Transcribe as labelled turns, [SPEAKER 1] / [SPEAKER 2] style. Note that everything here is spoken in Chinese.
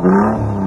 [SPEAKER 1] 嗯